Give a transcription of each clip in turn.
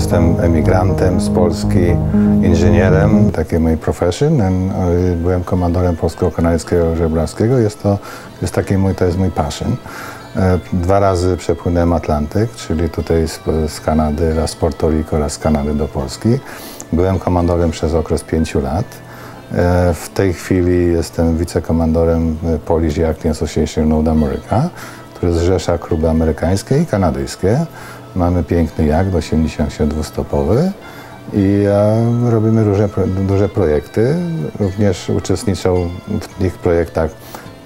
jestem emigrantem z Polski, inżynierem, takie mój profession. E, byłem komandorem polsko-kanadyjskiego żeglarskiego. Jest to, jest taki mój, to jest mój passion. E, Dwa razy przepłynąłem Atlantyk, czyli tutaj z, z Kanady, raz z Porto Rico, raz z Kanady do Polski. Byłem komandorem przez okres pięciu lat. E, W tej chwili jestem wicekomandorem Polish Yachting Association North America, zrzesza kluby amerykańskie i kanadyjskie. Mamy piękny jacht 82-stopowy i e, robimy różne, duże projekty. Również uczestniczą w tych projektach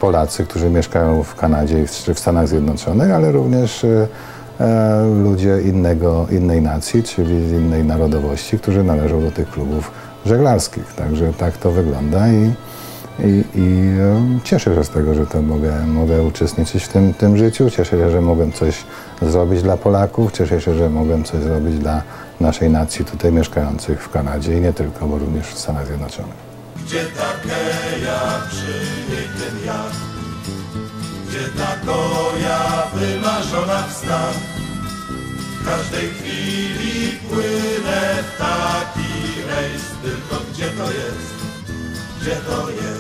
Polacy, którzy mieszkają w Kanadzie czy w Stanach Zjednoczonych, ale również e, e, ludzie innego, innej nacji, czyli z innej narodowości, którzy należą do tych klubów żeglarskich. Także tak to wygląda i, i, i cieszę się z tego, że to mogę, mogę uczestniczyć w tym, tym życiu. Cieszę się, że mogę coś zrobić dla Polaków. Cieszę się, że mogę coś zrobić dla naszej nacji tutaj mieszkających w Kanadzie i nie tylko, bo również w Stanach Zjednoczonych. Gdzie ta keja, przy niej ten jacht? Gdzie ta koja wymarzona w stan? W każdej chwili płynę w taki rejs, tylko gdzie to jest? Gdzie to jest?